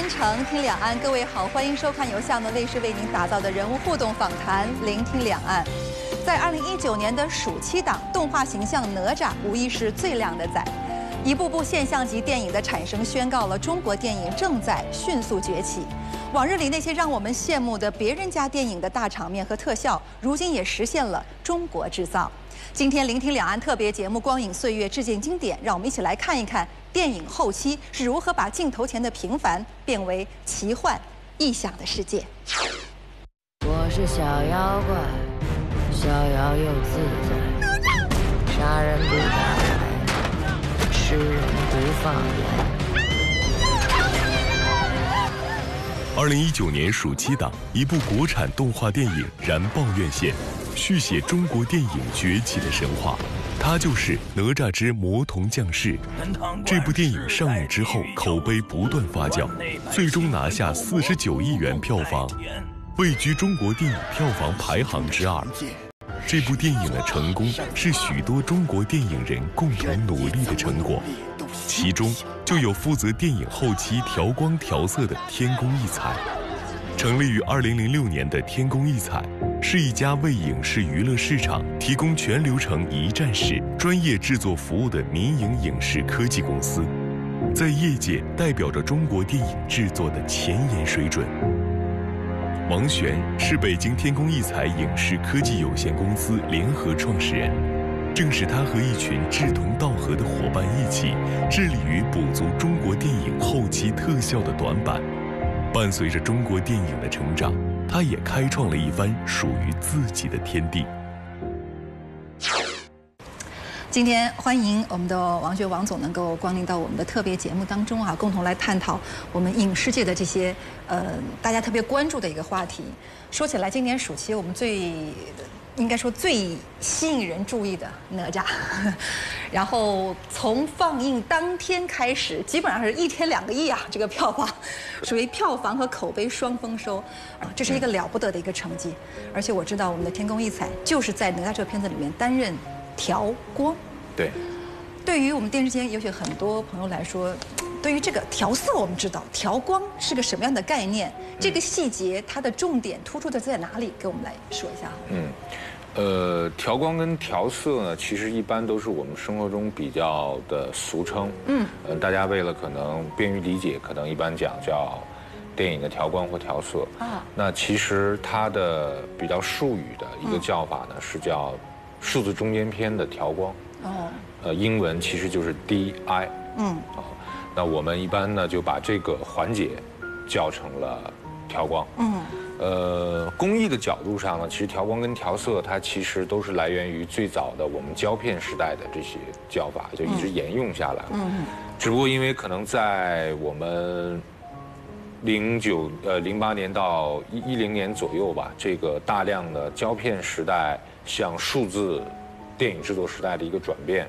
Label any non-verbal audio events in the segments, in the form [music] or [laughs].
真诚听两岸。各位好，欢迎收看由厦门卫视为您打造的人物互动访谈《聆听两岸》。在二零一九年的暑期档，动画形象哪吒无疑是最靓的仔。一部部现象级电影的产生，宣告了中国电影正在迅速崛起。往日里那些让我们羡慕的别人家电影的大场面和特效，如今也实现了中国制造。今天聆听两岸特别节目《光影岁月》致敬经典，让我们一起来看一看电影后期是如何把镜头前的平凡变为奇幻异想的世界。我是小妖怪，逍遥又自在，杀人不眨眼，吃人不放盐。二零一九年暑期档，一部国产动画电影燃爆院线，续写中国电影崛起的神话。它就是《哪吒之魔童降世》。这部电影上映之后，口碑不断发酵，最终拿下四十九亿元票房，位居中国电影票房排行之二。这部电影的成功是许多中国电影人共同努力的成果。其中就有负责电影后期调光调色的天工异彩。成立于二零零六年的天工艺彩，是一家为影视娱乐市场提供全流程一站式专业制作服务的民营影视科技公司，在业界代表着中国电影制作的前沿水准。王璇是北京天工艺彩影视科技有限公司联合创始人。正是他和一群志同道合的伙伴一起，致力于补足中国电影后期特效的短板。伴随着中国电影的成长，他也开创了一番属于自己的天地。今天欢迎我们的王学王总能够光临到我们的特别节目当中啊，共同来探讨我们影视界的这些呃大家特别关注的一个话题。说起来，今年暑期我们最。应该说最吸引人注意的哪吒，然后从放映当天开始，基本上是一天两个亿啊，这个票房，属于票房和口碑双丰收，啊，这是一个了不得的一个成绩。而且我知道我们的天宫异彩就是在哪吒这个片子里面担任调光。对。对于我们电视间有些很多朋友来说，对于这个调色，我们知道调光是个什么样的概念？这个细节它的重点突出的在哪里？给我们来说一下。嗯。呃，调光跟调色呢，其实一般都是我们生活中比较的俗称。嗯，呃，大家为了可能便于理解，可能一般讲叫电影的调光或调色。啊，那其实它的比较术语的一个叫法呢，是叫数字中间片的调光。哦，呃，英文其实就是 DI。嗯，啊，那我们一般呢就把这个环节叫成了调光。嗯。呃，工艺的角度上呢，其实调光跟调色，它其实都是来源于最早的我们胶片时代的这些叫法，就一直沿用下来了。嗯只不过因为可能在我们零九呃零八年到一一零年左右吧，这个大量的胶片时代向数字电影制作时代的一个转变，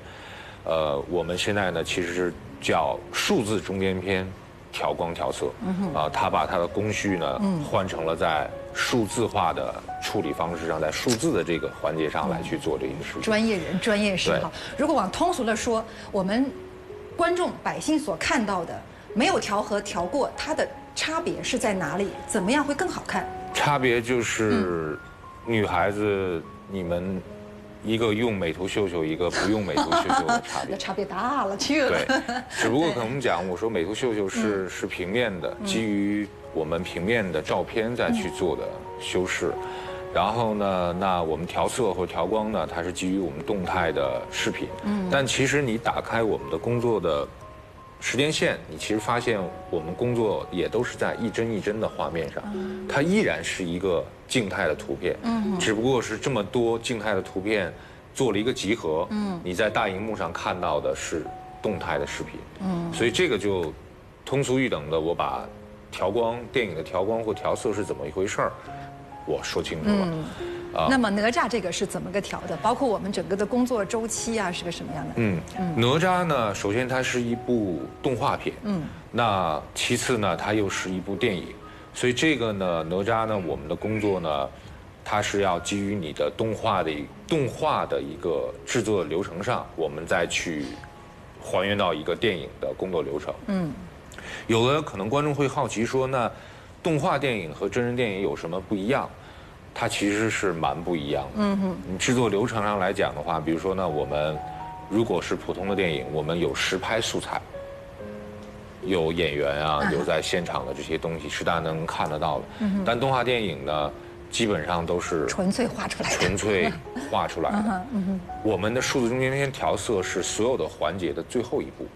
呃，我们现在呢其实是叫数字中间片。调光调色，啊，他把他的工序呢换成了在数字化的处理方式上，在数字的这个环节上来去做这件事情。专业人，专业是哈。如果往通俗的说，我们观众百姓所看到的没有调和调过，它的差别是在哪里？怎么样会更好看？差别就是女孩子你们。一个用美图秀秀，一个不用美图秀秀的 [laughs] 差别，那差别大了去了。对，[laughs] 只不过可能讲，我说美图秀秀是是平面的，基于我们平面的照片再去做的修饰，然后呢，那我们调色或调光呢，它是基于我们动态的视频。嗯，但其实你打开我们的工作的。时间线，你其实发现我们工作也都是在一帧一帧的画面上，它依然是一个静态的图片，只不过是这么多静态的图片做了一个集合，你在大荧幕上看到的是动态的视频，所以这个就通俗易懂的，我把调光电影的调光或调色是怎么一回事儿，我说清楚了。那么哪吒这个是怎么个调的？包括我们整个的工作周期啊，是个什么样的？嗯，哪吒呢，首先它是一部动画片，嗯，那其次呢，它又是一部电影，所以这个呢，哪吒呢，我们的工作呢，它是要基于你的动画的动画的一个制作流程上，我们再去还原到一个电影的工作流程。嗯，有的可能观众会好奇说，那动画电影和真人电影有什么不一样？它其实是蛮不一样的。嗯哼。你制作流程上来讲的话，比如说呢，我们如果是普通的电影，我们有实拍素材，有演员啊，有在现场的这些东西是大家能看得到的。嗯。但动画电影呢，基本上都是纯粹画出来的。纯粹画出来的。[laughs] 我们的数字中间天调色是所有的环节的最后一步。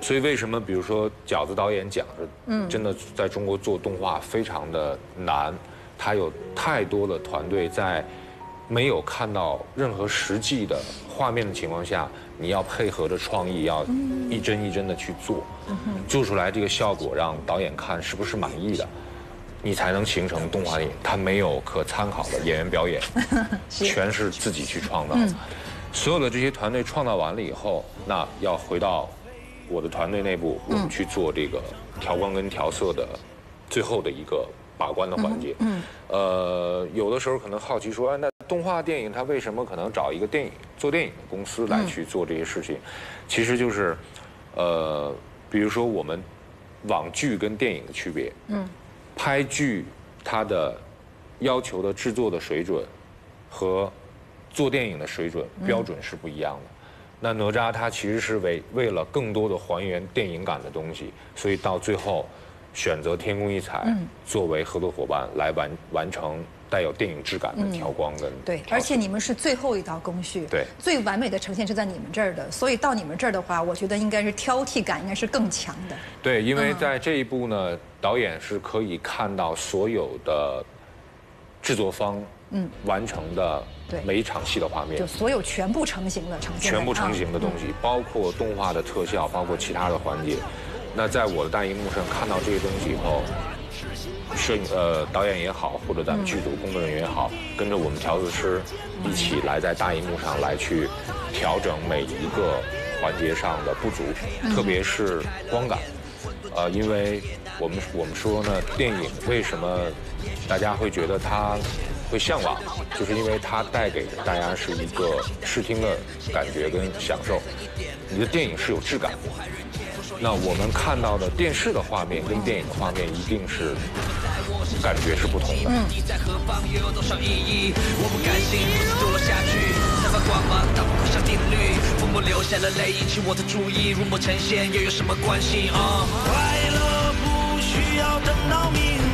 所以为什么，比如说饺子导演讲的，嗯，真的在中国做动画非常的难，他有太多的团队在没有看到任何实际的画面的情况下，你要配合着创意，要一帧一帧的去做，做出来这个效果让导演看是不是满意的，你才能形成动画电影。它没有可参考的演员表演，[laughs] 全是自己去创造，所有的这些团队创造完了以后，那要回到。我的团队内部，我们去做这个调光跟调色的最后的一个把关的环节。嗯，呃，有的时候可能好奇说，哎，那动画电影它为什么可能找一个电影做电影的公司来去做这些事情？其实就是，呃，比如说我们网剧跟电影的区别。嗯，拍剧它的要求的制作的水准和做电影的水准标准是不一样的。那哪吒它其实是为为了更多的还原电影感的东西，所以到最后选择天工一彩作为合作伙伴来完完成带有电影质感的调光跟对，而且你们是最后一道工序，对，最完美的呈现是在你们这儿的，所以到你们这儿的话，我觉得应该是挑剔感应该是更强的。对，因为在这一步呢，导演是可以看到所有的制作方嗯完成的。对每一场戏的画面，就所有全部成型的呈现，全部成型的东西，包括动画的特效，包括其他的环节。那在我的大荧幕上看到这些东西以后，摄影呃导演也好，或者咱们剧组工作人员也好，跟着我们调色师一起来在大荧幕上来去调整每一个环节上的不足，特别是光感。呃，因为我们我们说呢，电影为什么大家会觉得它？会向往，就是因为它带给大家是一个视听的感觉跟享受。你的电影是有质感的，那我们看到的电视的画面跟电影的画面一定是感觉是不同的。快乐不需要等到明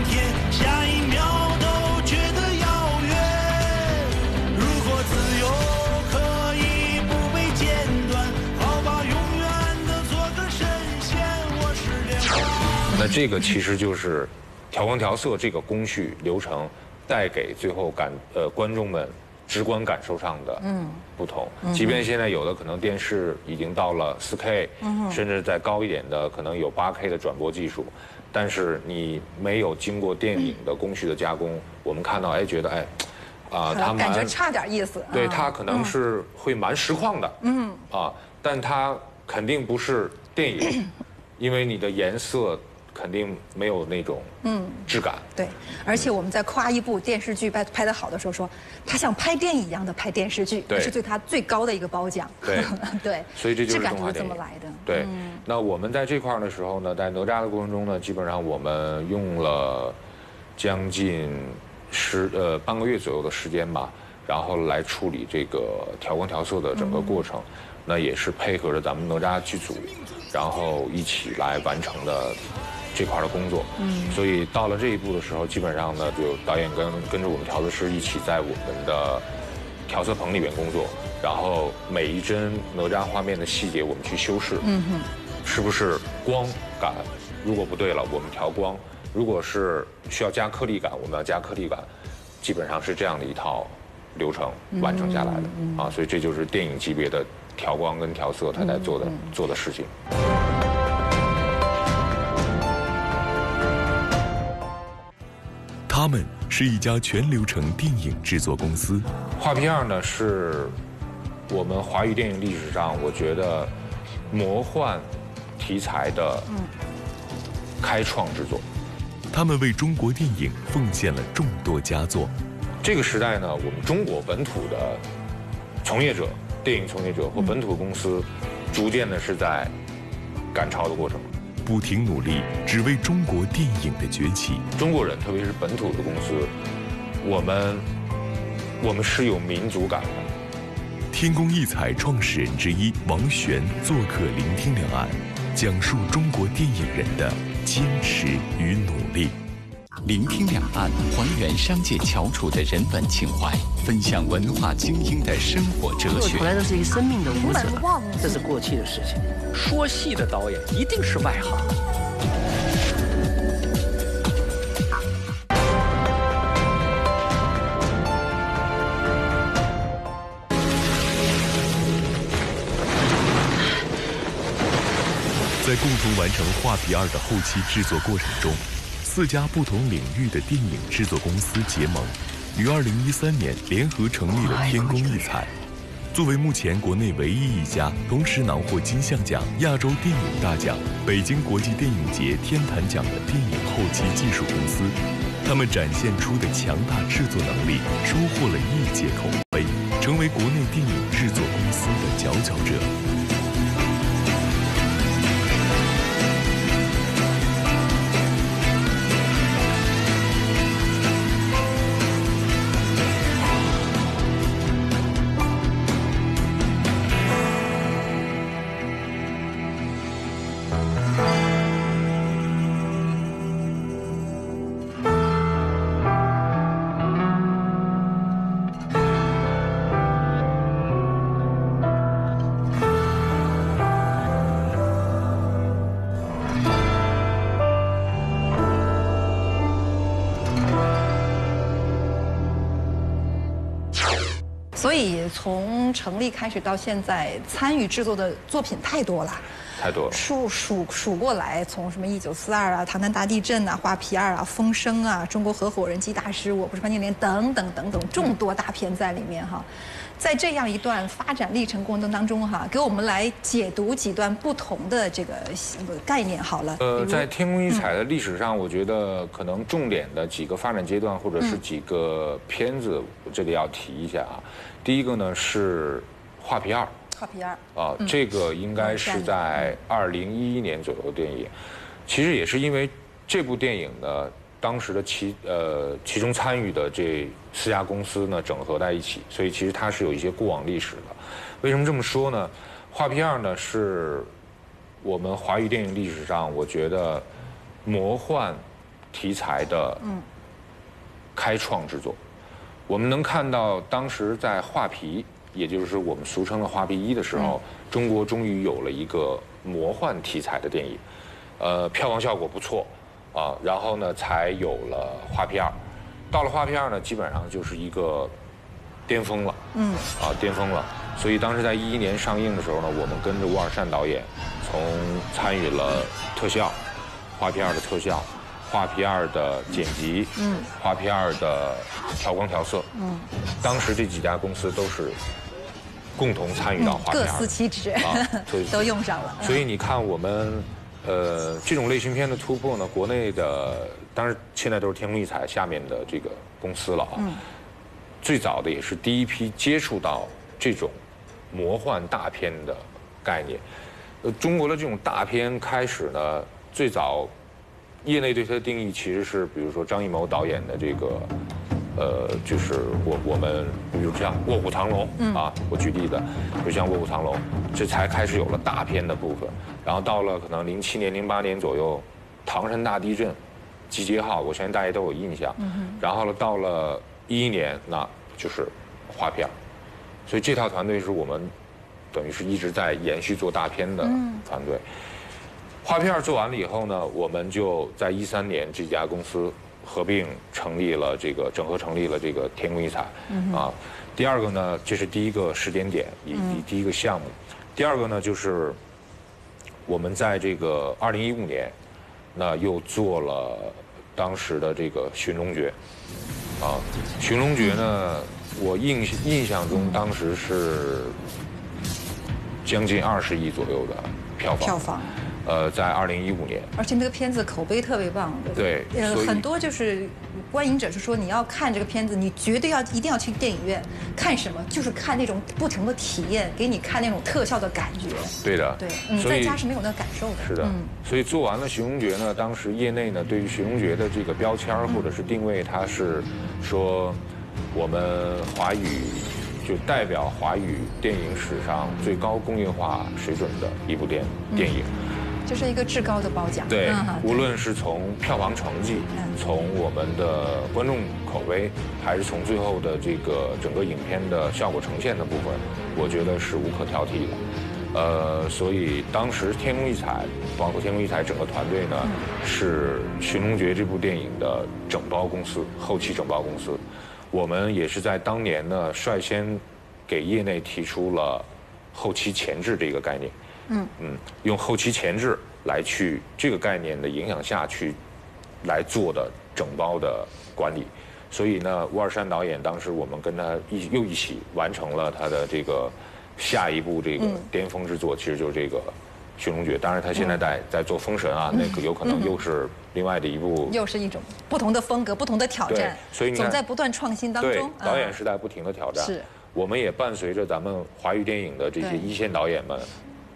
那这个其实就是调光调色这个工序流程带给最后感呃观众们直观感受上的嗯不同。即便现在有的可能电视已经到了 4K，甚至再高一点的可能有 8K 的转播技术，但是你没有经过电影的工序的加工，我们看到哎觉得哎啊，它感觉差点意思。对，他可能是会蛮实况的。嗯啊，但他肯定不是电影，[clears throat] 因为你的颜色。肯定没有那种嗯质感。对，而且我们在夸一部电视剧拍拍的好的时候，说他像拍电影一样的拍电视剧，这是对他最高的一个褒奖。对 [laughs] 对，所以这就是动画电影。对，那我们在这块儿的时候呢，在哪吒的过程中呢，基本上我们用了将近十呃半个月左右的时间吧，然后来处理这个调光调色的整个过程。那也是配合着咱们哪吒剧组，然后一起来完成的。这块的工作，嗯，所以到了这一步的时候，基本上呢，就导演跟跟着我们调色师一起在我们的调色棚里面工作，然后每一帧哪吒画面的细节我们去修饰，嗯哼，是不是光感？如果不对了，我们调光；如果是需要加颗粒感，我们要加颗粒感，基本上是这样的一套流程完成下来的。啊，所以这就是电影级别的调光跟调色他在做的做的事情。他们是一家全流程电影制作公司。画皮二呢，是我们华语电影历史上，我觉得魔幻题材的开创之作。他们为中国电影奉献了众多佳作。这个时代呢，我们中国本土的从业者、电影从业者或本土公司，逐渐的是在赶超的过程。不停努力，只为中国电影的崛起。中国人，特别是本土的公司，我们我们是有民族感的。天工艺彩创始人之一王璇做客《聆听两岸》，讲述中国电影人的坚持与努力。聆听两岸，还原商界翘楚的人文情怀，分享文化精英的生活哲学。从来都是一个生命的舞者，这是过去的事情。说戏的导演一定是外行。在共同完成《画皮二》的后期制作过程中。四家不同领域的电影制作公司结盟，于二零一三年联合成立了天工艺彩。作为目前国内唯一一家同时囊获金像奖、亚洲电影大奖、北京国际电影节天坛奖的电影后期技术公司，他们展现出的强大制作能力，收获了业界口碑，成为国内电影制作公司的佼佼者。从成立开始到现在，参与制作的作品太多了，太多了。数数数过来，从什么一九四二啊、唐山大地震啊、画皮二啊、风声啊、中国合伙人暨大师、我不是潘金莲等等等等众多大片在里面哈。在这样一段发展历程过程当中哈，给我们来解读几段不同的这个概念好了。呃，在天工艺彩的历史上，我觉得可能重点的几个发展阶段或者是几个片子，这里要提一下啊。第一个呢是《画皮二》，《画皮二》啊，这个应该是在二零一一年左右的电影。其实也是因为这部电影呢，当时的其呃其中参与的这四家公司呢整合在一起，所以其实它是有一些过往历史的。为什么这么说呢？《画皮二》呢是我们华语电影历史上我觉得魔幻题材的开创之作。我们能看到，当时在画皮，也就是我们俗称的画皮一的时候，中国终于有了一个魔幻题材的电影，呃，票房效果不错，啊，然后呢，才有了画皮二。到了画皮二呢，基本上就是一个巅峰了，嗯，啊，巅峰了。所以当时在一一年上映的时候呢，我们跟着乌尔善导演，从参与了特效，画皮二的特效。画皮二的剪辑，嗯，画皮二的调光调色，嗯，当时这几家公司都是共同参与到画皮二，各司其职啊，[laughs] 都用上了。所以你看我们，呃，这种类型片的突破呢，国内的当然现在都是天空异彩下面的这个公司了啊，最早的也是第一批接触到这种魔幻大片的概念。呃，中国的这种大片开始呢，最早。业内对它的定义其实是，比如说张艺谋导演的这个，呃，就是我我们，比如像《卧虎藏龙》啊，我举例的，就像《卧虎藏龙》，这才开始有了大片的部分。然后到了可能零七年、零八年左右，唐山大地震、集结号，我相信大家都有印象。然后呢，到了一一年，那就是画片所以这套团队是我们等于是一直在延续做大片的团队。画片做完了以后呢，我们就在一三年这家公司合并成立了这个整合成立了这个天工艺彩啊。第二个呢，这是第一个时间点，第第一个项目。第二个呢，就是我们在这个二零一五年，那又做了当时的这个《寻龙诀》啊，《寻龙诀》呢，我印印象中当时是将近二十亿左右的票房。票房。呃，在二零一五年，而且那个片子口碑特别棒，对，呃，很多就是观影者是说你要看这个片子，你绝对要一定要去电影院看什么？就是看那种不同的体验，给你看那种特效的感觉。对的，对，嗯，在家是没有那个感受的。是的，所以做完了《寻龙诀》呢，当时业内呢对于《寻龙诀》的这个标签或者是定位，它是说我们华语就代表华语电影史上最高工业化水准的一部电电影。这是一个至高的褒奖。对，无论是从票房成绩，从我们的观众口碑，还是从最后的这个整个影片的效果呈现的部分，我觉得是无可挑剔的。呃，所以当时天空异彩，包括天空异彩整个团队呢，是《寻龙诀》这部电影的整包公司，后期整包公司。我们也是在当年呢，率先给业内提出了后期前置这个概念。嗯嗯，用后期前置来去这个概念的影响下去，来做的整包的管理，所以呢，乌尔山导演当时我们跟他一又一起完成了他的这个下一部这个巅峰之作，其实就是这个《寻龙诀》。当然，他现在在在做《封神》啊，那个有可能又是另外的一部，又是一种不同的风格、不同的挑战。所以你总在不断创新当中。导演是在不停的挑战。是，我们也伴随着咱们华语电影的这些一线导演们。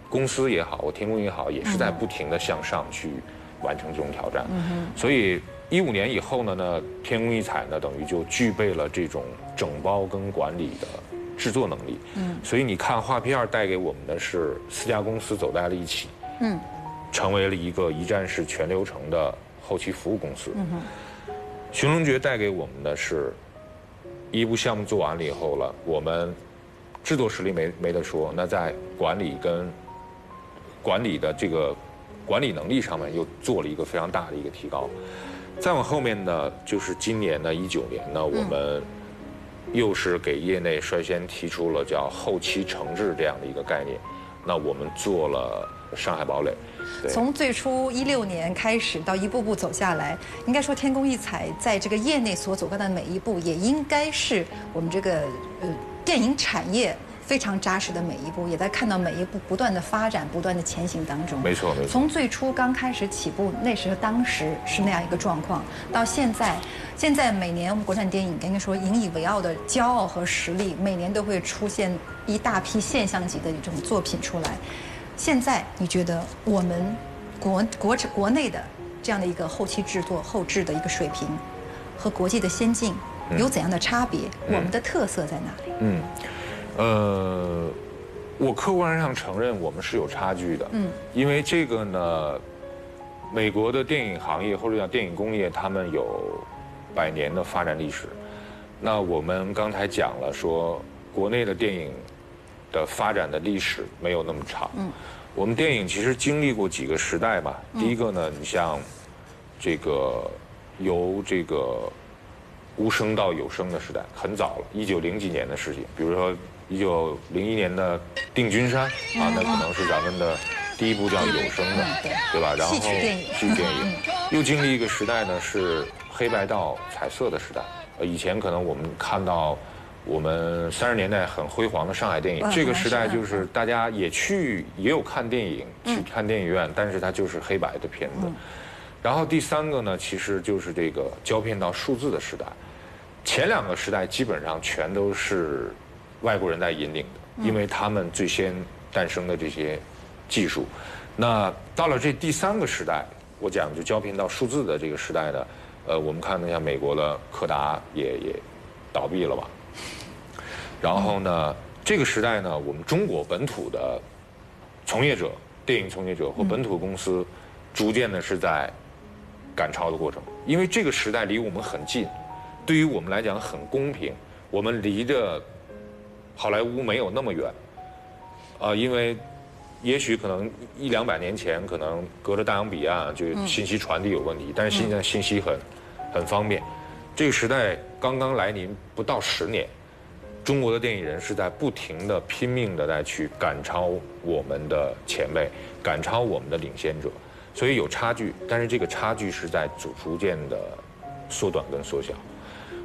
公司也好，我天宫也好，也是在不停的向上去完成这种挑战。所以一五年以后呢，呢天宫一彩呢等于就具备了这种整包跟管理的制作能力。嗯所以你看画片儿带给我们的是四家公司走在了一起，嗯成为了一个一站式全流程的后期服务公司。嗯寻龙诀带给我们的是一部项目做完了以后了，我们制作实力没没得说，那在管理跟管理的这个管理能力上面又做了一个非常大的一个提高，再往后面呢，就是今年呢，一九年呢，我们又是给业内率先提出了叫后期惩治这样的一个概念，那我们做了《上海堡垒》。从最初一六年开始到一步步走下来，应该说天工艺彩在这个业内所走过的每一步，也应该是我们这个呃电影产业。非常扎实的每一步，也在看到每一步不断的发展、不断的前行当中。没错，没错。从最初刚开始起步，那时候当时是那样一个状况，到现在，现在每年我们国产电影，应该说引以为傲的骄傲和实力，每年都会出现一大批现象级的这种作品出来。现在你觉得我们国国国内的这样的一个后期制作、后制的一个水平，和国际的先进有怎样的差别？我们的特色在哪里？嗯。呃，我客观上承认我们是有差距的，嗯，因为这个呢，美国的电影行业或者叫电影工业，他们有百年的发展历史。那我们刚才讲了，说国内的电影的发展的历史没有那么长，嗯，我们电影其实经历过几个时代吧。第一个呢，你像这个由这个无声到有声的时代，很早了，一九零几年的事情，比如说。一九零一年的《定军山》啊，那可能是咱们的第一部叫有声的，对吧？然后戏曲电影，又经历一个时代呢，是黑白到彩色的时代。呃，以前可能我们看到我们三十年代很辉煌的上海电影，这个时代就是大家也去也有看电影，去看电影院，但是它就是黑白的片子。然后第三个呢，其实就是这个胶片到数字的时代。前两个时代基本上全都是。外国人在引领的，因为他们最先诞生的这些技术。那到了这第三个时代，我讲就胶片到数字的这个时代呢，呃，我们看到像美国的柯达也也倒闭了吧。然后呢，这个时代呢，我们中国本土的从业者、电影从业者和本土公司，逐渐的是在赶超的过程。因为这个时代离我们很近，对于我们来讲很公平，我们离着。好莱坞没有那么远，啊，因为也许可能一两百年前，可能隔着大洋彼岸，就信息传递有问题。但是现在信息很很方便，这个时代刚刚来临不到十年，中国的电影人是在不停的拼命的在去赶超我们的前辈，赶超我们的领先者，所以有差距，但是这个差距是在逐逐渐的缩短跟缩小。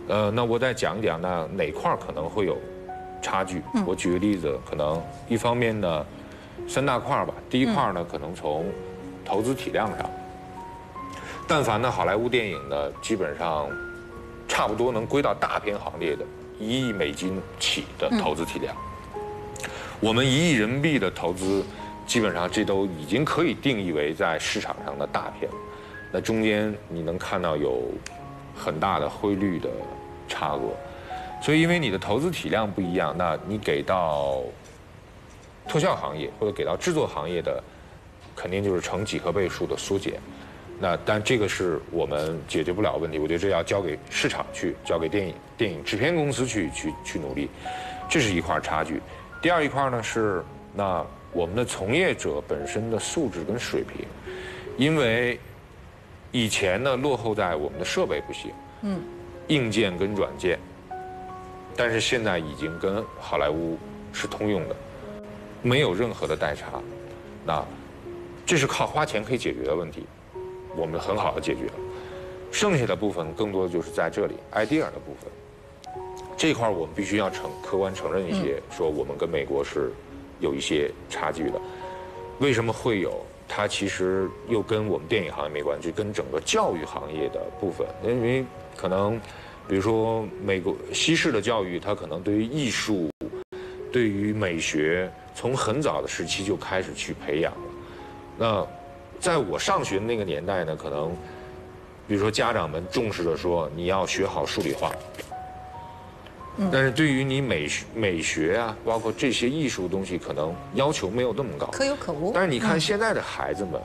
呃，那我再讲讲，那哪块可能会有？差距，我举个例子，可能一方面呢，三大块吧。第一块呢，可能从投资体量上，但凡呢好莱坞电影呢，基本上差不多能归到大片行列的一亿美金起的投资体量。我们一亿人民币的投资，基本上这都已经可以定义为在市场上的大片。那中间你能看到有很大的汇率的差额，所以因为你的投资体量不一样，那你给到特效行业或者给到制作行业的，肯定就是成几何倍数的缩减。那但这个是我们解决不了问题，我觉得这要交给市场去，交给电影电影制片公司去去去努力，这是一块差距。第二一块呢是那我们的从业者本身的素质跟水平，因为以前呢落后在我们的设备不行，嗯，硬件跟软件，但是现在已经跟好莱坞是通用的，没有任何的代差，那这是靠花钱可以解决的问题。我们很好的解决了，剩下的部分更多的就是在这里 idea 的部分，这块我们必须要承客观承认一些，说我们跟美国是有一些差距的。为什么会有？它其实又跟我们电影行业没关系，跟整个教育行业的部分，因为可能，比如说美国西式的教育，它可能对于艺术、对于美学，从很早的时期就开始去培养了。那在我上学的那个年代呢，可能，比如说家长们重视的说你要学好数理化，但是对于你美学美学啊，包括这些艺术东西，可能要求没有那么高，可有可无。但是你看现在的孩子们，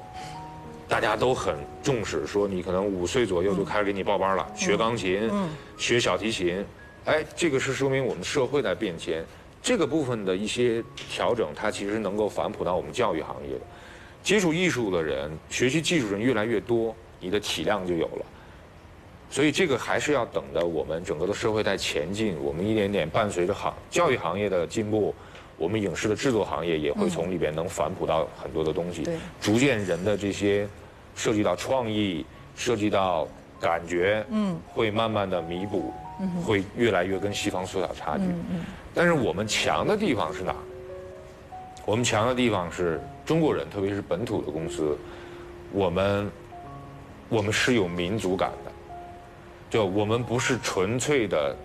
大家都很重视，说你可能五岁左右就开始给你报班了，学钢琴，学小提琴，哎，这个是说明我们社会在变迁，这个部分的一些调整，它其实能够反哺到我们教育行业的。接触艺术的人，学习技术人越来越多，你的体量就有了。所以这个还是要等着我们整个的社会在前进，我们一点点伴随着行教育行业的进步，我们影视的制作行业也会从里边能反哺到很多的东西。逐渐人的这些涉及到创意，涉及到感觉，嗯，会慢慢的弥补，会越来越跟西方缩小差距。但是我们强的地方是哪？我们强的地方是。中国人，特别是本土的公司，我们我们是有民族感的，就我们不是纯粹的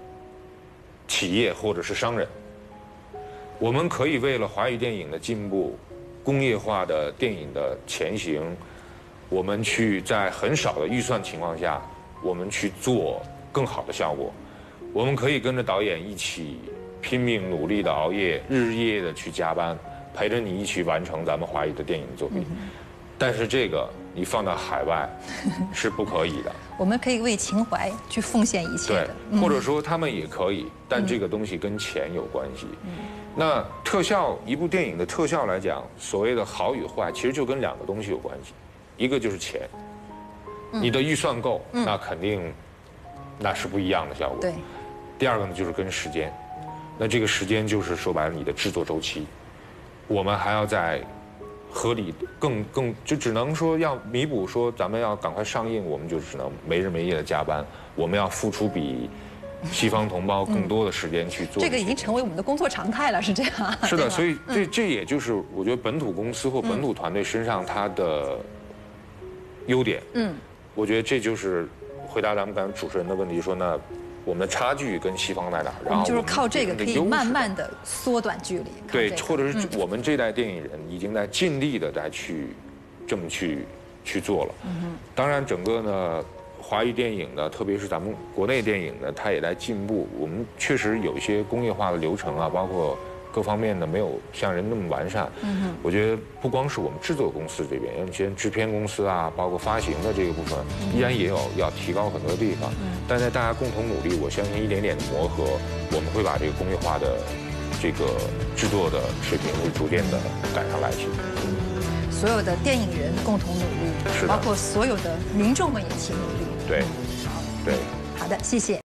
企业或者是商人，我们可以为了华语电影的进步、工业化的电影的前行，我们去在很少的预算情况下，我们去做更好的效果，我们可以跟着导演一起拼命努力的熬夜，日夜的去加班。陪着你一起完成咱们华语的电影作品，但是这个你放到海外 [laughs] 是不可以的。我们可以为情怀去奉献一切对，或者说他们也可以，但这个东西跟钱有关系。那特效一部电影的特效来讲，所谓的好与坏，其实就跟两个东西有关系，一个就是钱，你的预算够，那肯定那是不一样的效果。对。第二个呢，就是跟时间，那这个时间就是说白了你的制作周期。我们还要在合理、更更就只能说要弥补，说咱们要赶快上映，我们就只能没日没夜的加班。我们要付出比西方同胞更多的时间去做。这个已经成为我们的工作常态了，是这样。是的，所以这这也就是我觉得本土公司或本土团队身上它的优点。嗯，我觉得这就是回答咱们刚才主持人的问题，说那。我们的差距跟西方在哪？然后就是靠这个可以慢慢的缩短距离。对，或者是我们这代电影人已经在尽力的在去这么去去做了。嗯当然，整个呢，华语电影呢，特别是咱们国内电影呢，它也在进步。我们确实有一些工业化的流程啊，包括。各方面呢没有像人那么完善，嗯我觉得不光是我们制作公司这边，有些制片公司啊，包括发行的这个部分，依然也有要提高很多地方。嗯，但在大家共同努力，我相信一点点的磨合，我们会把这个工业化的这个制作的水平会逐渐的赶上来去。所有的电影人共同努力，是包括所有的民众们一起努力。对，好，对，好的，谢谢。